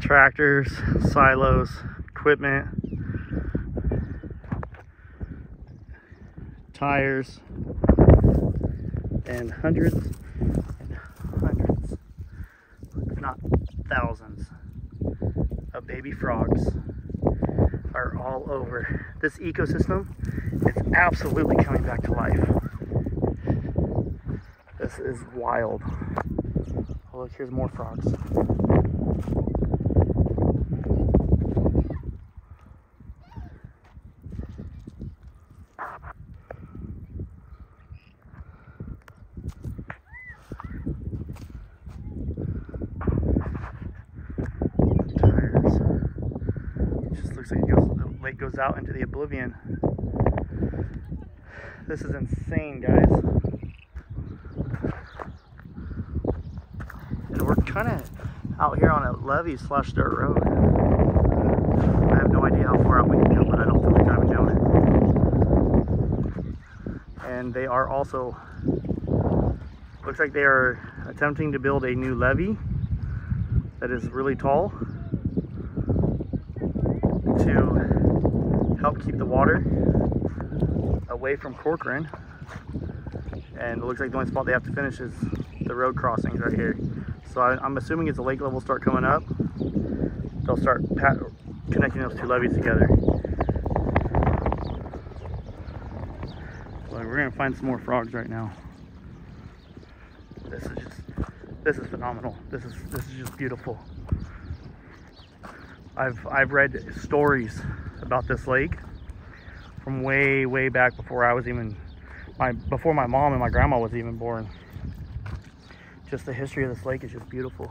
tractors, silos, equipment, tires, and hundreds and hundreds, if not thousands, of baby frogs are all over. This ecosystem is absolutely coming back to life. This is wild. Oh, look, here's more frogs. Tires. The lake goes out into the oblivion. This is insane, guys. And we're kind of out here on a levee slash dirt road. I have no idea how far out we can go, but I don't feel like driving down it. And they are also, looks like they are attempting to build a new levee that is really tall to help keep the water away from Corcoran. And it looks like the only spot they have to finish is the road crossings right here. So I, am assuming as the lake levels start coming up, they'll start connecting those two levees together. Well, we're gonna find some more frogs right now. This is just, this is phenomenal. This is, this is just beautiful. I've, I've read stories about this lake from way, way back before I was even, my before my mom and my grandma was even born. Just the history of this lake is just beautiful.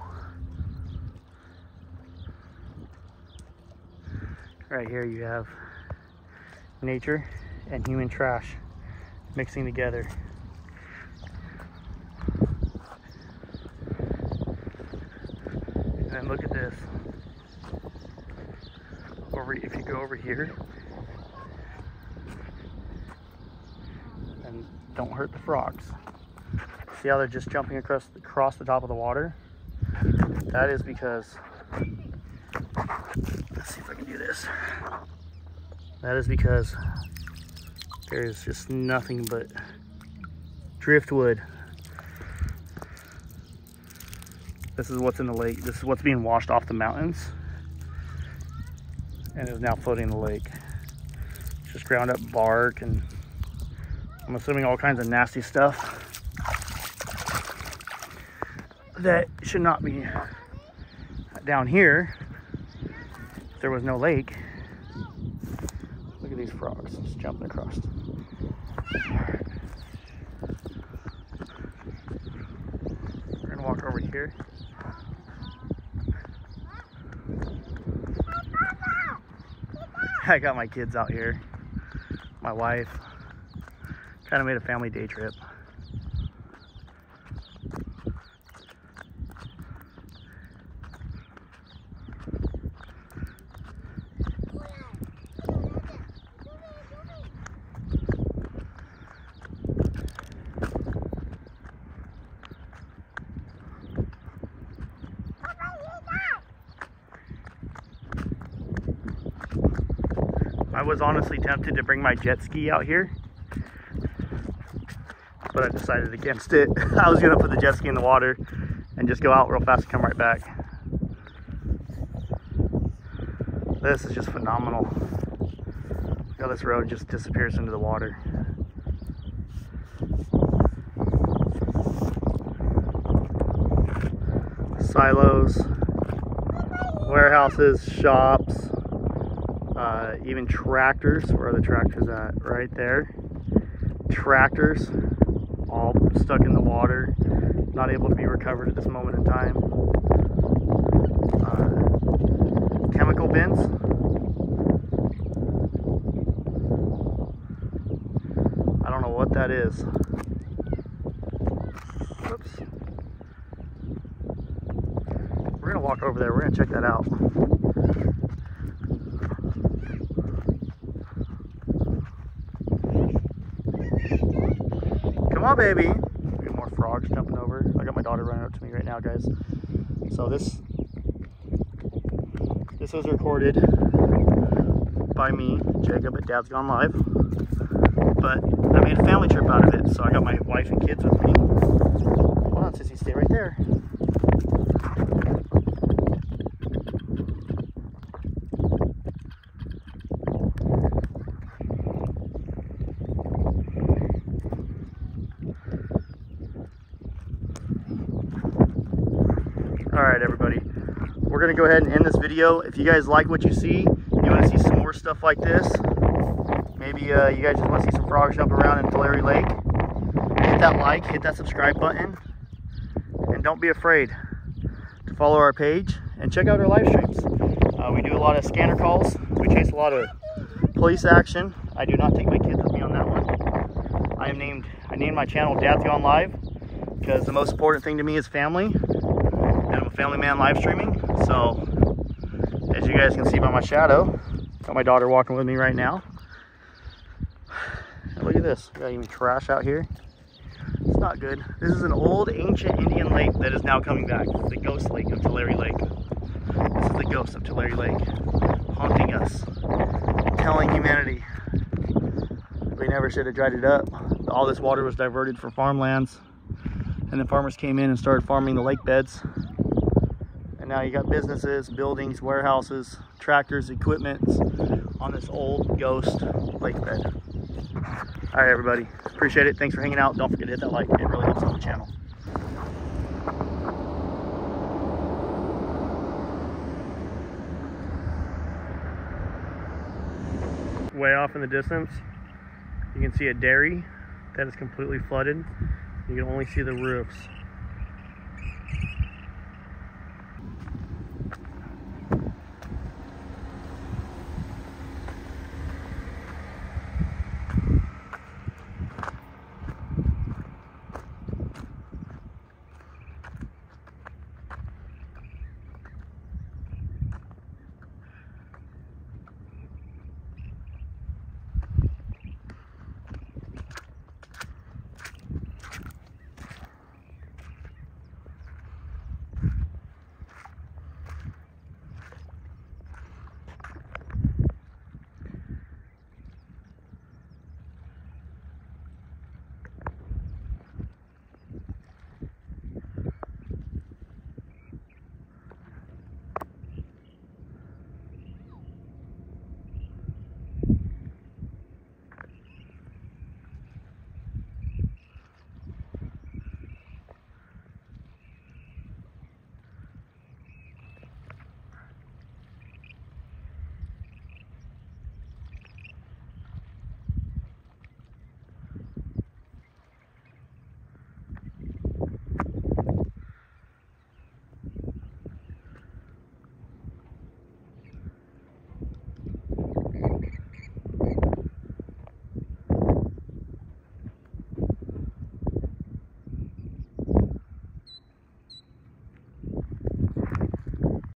Right here you have nature and human trash mixing together. And look at this. Over if you go over here and don't hurt the frogs. See how they're just jumping across across the top of the water? That is because let's see if I can do this. That is because there's just nothing but driftwood. This is what's in the lake. This is what's being washed off the mountains and is now floating in the lake. It's just ground up bark and I'm assuming all kinds of nasty stuff that should not be down here if there was no lake. Look at these frogs just jumping across. We're gonna walk over here. I got my kids out here, my wife. Kind of made a family day trip. I was honestly tempted to bring my jet ski out here, but I decided against it. I was gonna put the jet ski in the water and just go out real fast and come right back. This is just phenomenal. Look how this road just disappears into the water. Silos, warehouses, shops, uh, even tractors. Where are the tractors at? Right there. Tractors, all stuck in the water, not able to be recovered at this moment in time. Uh, chemical bins. I don't know what that is. Oops. We're gonna walk over there. We're gonna check that out. Baby. We got more frogs jumping over. I got my daughter running up to me right now, guys. So this This was recorded by me, Jacob, at Dad's Gone Live. But I made a family trip out of it, so I got my wife and kids with me. Hold on, Sissy, stay right there. All right, everybody. We're gonna go ahead and end this video. If you guys like what you see, you wanna see some more stuff like this, maybe uh, you guys just wanna see some frogs jump around in Tulare Lake, hit that like, hit that subscribe button, and don't be afraid to follow our page and check out our live streams. Uh, we do a lot of scanner calls. We chase a lot of police action. I do not take my kids with me on that one. I am named, I named my channel Dad's Gone Live because the most important thing to me is family and I'm a family man live streaming. So as you guys can see by my shadow, got my daughter walking with me right now. Look at this, got even trash out here. It's not good. This is an old ancient Indian lake that is now coming back. The ghost lake of Tulare Lake. This is the ghost of Tulare Lake haunting us, telling humanity we never should have dried it up. All this water was diverted for farmlands and the farmers came in and started farming the lake beds now you got businesses buildings warehouses tractors equipment on this old ghost lake bed. All right everybody. Appreciate it. Thanks for hanging out. Don't forget to hit that like. It really helps out the channel. Way off in the distance you can see a dairy that is completely flooded. You can only see the roofs